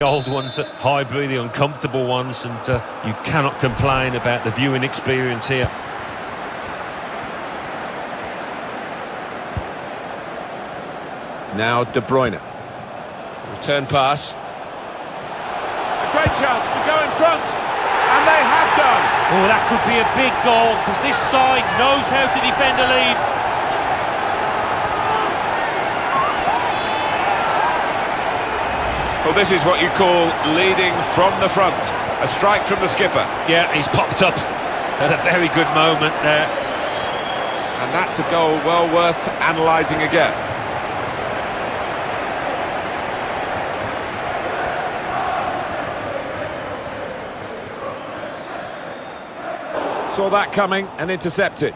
old ones at Highbury, the uncomfortable ones, and uh, you cannot complain about the viewing experience here. Now De Bruyne. Return pass. A great chance to go in front. And they have done. Oh, that could be a big goal, because this side knows how to defend a lead. Well, this is what you call leading from the front. A strike from the skipper. Yeah, he's popped up at a very good moment there. And that's a goal well worth analysing again. Saw that coming and intercepted.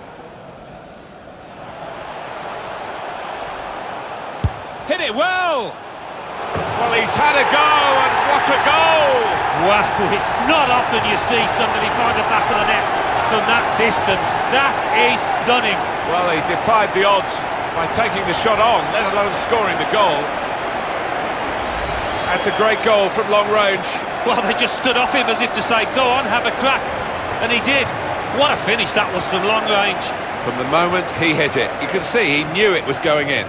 Hit it well! Well, he's had a go, and what a goal! Wow, it's not often you see somebody find the back of the net from that distance. That is stunning. Well, he defied the odds by taking the shot on, let alone scoring the goal. That's a great goal from long range. Well, they just stood off him as if to say, go on, have a crack. And he did. What a finish that was from long range. From the moment he hit it, you can see he knew it was going in.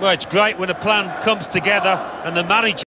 Well, it's great when a plan comes together and the manager...